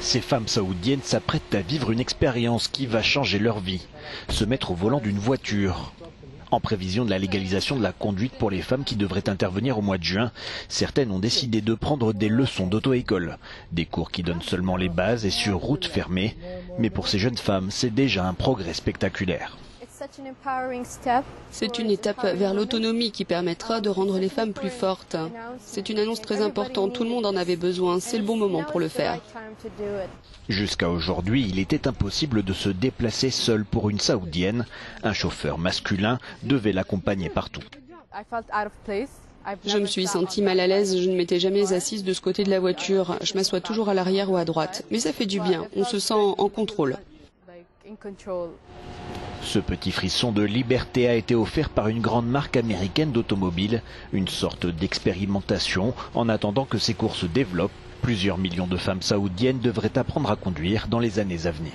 Ces femmes saoudiennes s'apprêtent à vivre une expérience qui va changer leur vie. Se mettre au volant d'une voiture. En prévision de la légalisation de la conduite pour les femmes qui devrait intervenir au mois de juin, certaines ont décidé de prendre des leçons d'auto-école. Des cours qui donnent seulement les bases et sur route fermée. Mais pour ces jeunes femmes, c'est déjà un progrès spectaculaire. C'est une étape vers l'autonomie qui permettra de rendre les femmes plus fortes. C'est une annonce très importante, tout le monde en avait besoin, c'est le bon moment pour le faire. Jusqu'à aujourd'hui, il était impossible de se déplacer seul pour une saoudienne. Un chauffeur masculin devait l'accompagner partout. Je me suis sentie mal à l'aise, je ne m'étais jamais assise de ce côté de la voiture. Je m'assois toujours à l'arrière ou à droite. Mais ça fait du bien, on se sent en contrôle. Ce petit frisson de liberté a été offert par une grande marque américaine d'automobile, une sorte d'expérimentation en attendant que ces courses se développent. Plusieurs millions de femmes saoudiennes devraient apprendre à conduire dans les années à venir.